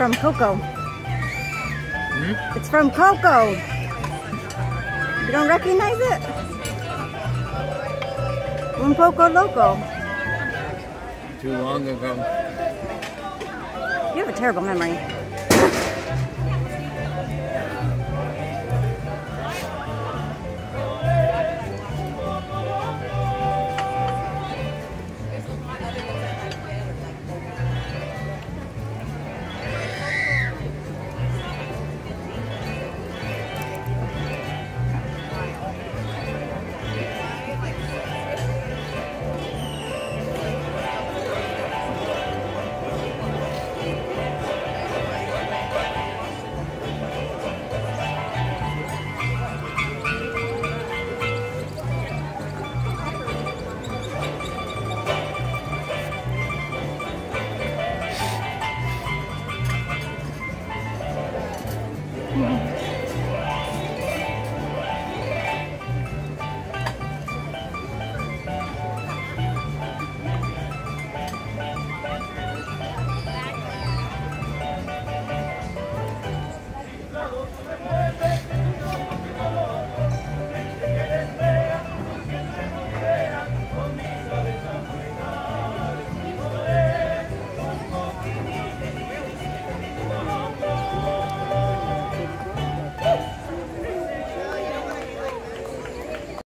from Coco. Hmm? It's from Coco. You don't recognize it? Un poco loco. Too long ago. You have a terrible memory. Yeah.